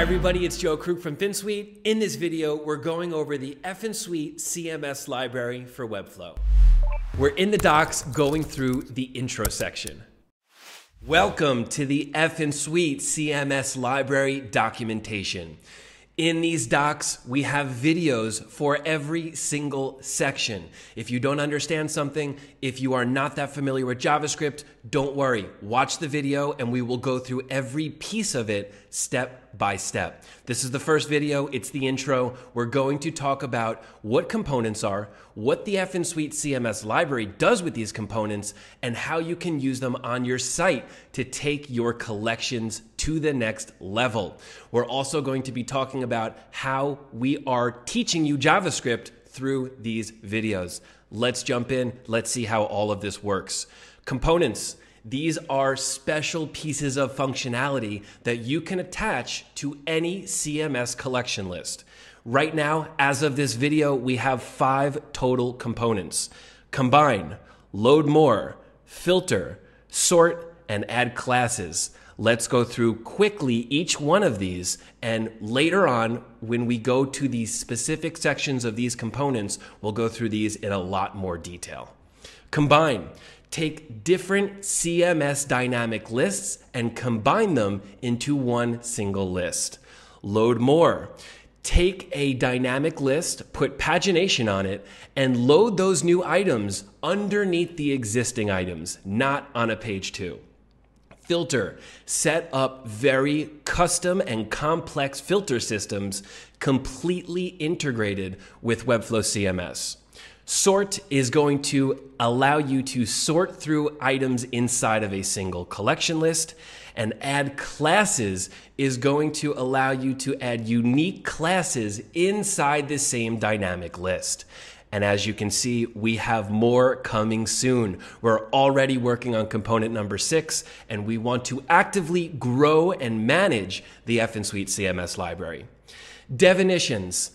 Hi everybody, it's Joe Krug from Finsweet. In this video, we're going over the Finsweet CMS library for Webflow. We're in the docs going through the intro section. Welcome to the Finsweet CMS library documentation. In these docs, we have videos for every single section. If you don't understand something, if you are not that familiar with JavaScript, don't worry. Watch the video and we will go through every piece of it step by step. This is the first video, it's the intro. We're going to talk about what components are, what the Effin Suite CMS library does with these components, and how you can use them on your site to take your collections to the next level. We're also going to be talking about how we are teaching you JavaScript through these videos. Let's jump in, let's see how all of this works. Components. These are special pieces of functionality that you can attach to any CMS collection list. Right now, as of this video, we have five total components. Combine, load more, filter, sort, and add classes. Let's go through quickly each one of these, and later on, when we go to the specific sections of these components, we'll go through these in a lot more detail. Combine take different CMS dynamic lists and combine them into one single list. Load more. Take a dynamic list, put pagination on it, and load those new items underneath the existing items, not on a page two. Filter. Set up very custom and complex filter systems completely integrated with Webflow CMS. Sort is going to allow you to sort through items inside of a single collection list. And add classes is going to allow you to add unique classes inside the same dynamic list. And as you can see, we have more coming soon. We're already working on component number six, and we want to actively grow and manage the Effin Suite CMS library. Definitions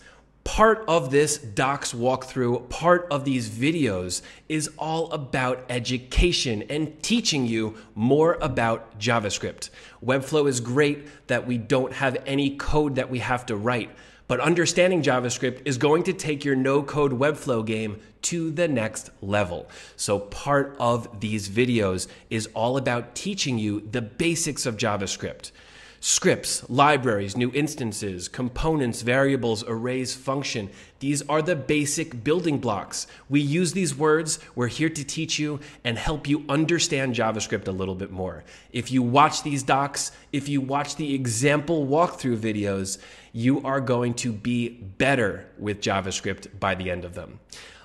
part of this docs walkthrough, part of these videos is all about education and teaching you more about JavaScript. Webflow is great that we don't have any code that we have to write, but understanding JavaScript is going to take your no code Webflow game to the next level. So, part of these videos is all about teaching you the basics of JavaScript. Scripts, libraries, new instances, components, variables, arrays, function. These are the basic building blocks. We use these words. We're here to teach you and help you understand JavaScript a little bit more. If you watch these docs, if you watch the example walkthrough videos, you are going to be better with JavaScript by the end of them.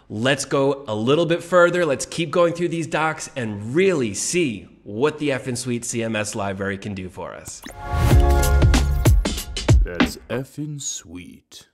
Let's go a little bit further. Let's keep going through these docs and really see what the Effin Suite CMS library can do for us. That's Effin Suite.